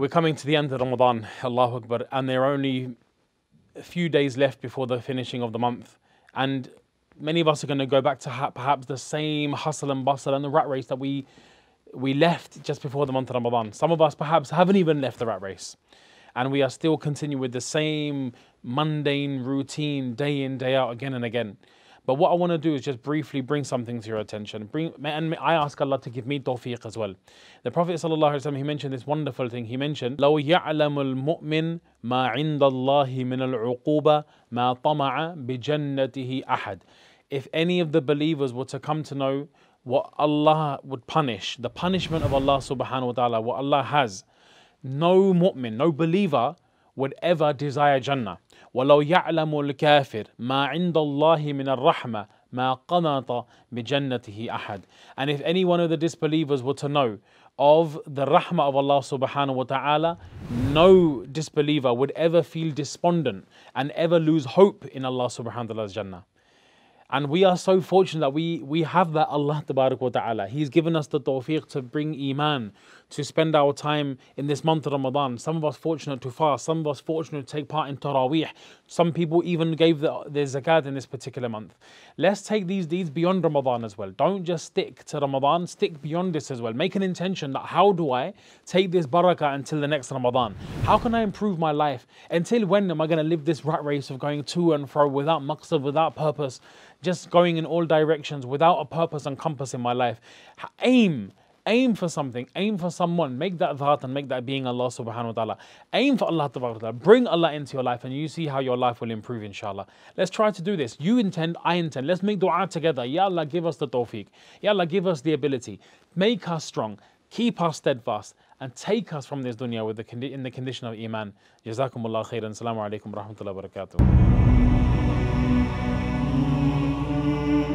We're coming to the end of Ramadan, Allahu Akbar, and there are only a few days left before the finishing of the month. And many of us are going to go back to perhaps the same hustle and bustle and the rat race that we we left just before the month of Ramadan. Some of us perhaps haven't even left the rat race. And we are still continuing with the same mundane routine day in, day out, again and again. But what I want to do is just briefly bring something to your attention. Bring, and I ask Allah to give me tawfiq as well. The Prophet ﷺ, he mentioned this wonderful thing. He mentioned, لو يعلم المؤمن ما عند الله من العقوبة ما طمع بجنته أحد. If any of the believers were to come to know what Allah would punish, the punishment of Allah subhanahu wa ta'ala, what Allah has, no mu'min, no believer would ever desire Jannah. ولو يعلم الكافر ما عند الله من الرحمة ما قنط بجنته أحد. And if any one of the disbelievers were to know of the rahmah of Allah subhanahu wa ta'ala, no disbeliever would ever feel despondent and ever lose hope in Allah subhanahu wa ta'ala's Jannah. And we are so fortunate that we, we have that Allah wa ta'ala. He's given us the tawfiq to bring iman, to spend our time in this month of Ramadan. Some of us fortunate to fast, some of us fortunate to take part in Taraweeh. Some people even gave the, their zakat in this particular month. Let's take these deeds beyond Ramadan as well. Don't just stick to Ramadan, stick beyond this as well. Make an intention that how do I take this barakah until the next Ramadan? How can I improve my life? Until when am I going to live this rat race of going to and fro without maqsad, without purpose? Just going in all directions without a purpose and compass in my life. Aim, aim for something, aim for someone, make that dhat and make that being Allah subhanahu wa ta'ala. Aim for Allah ta'ala, bring Allah into your life and you see how your life will improve inshallah. Let's try to do this. You intend, I intend. Let's make dua together. Ya Allah, give us the tawfiq. Ya Allah, give us the ability. Make us strong. Keep us steadfast and take us from this dunya with the in the condition of iman. Jazakumullah khairan. Assalamu alaikum wa rahmatullahi wa barakatuh. Amen.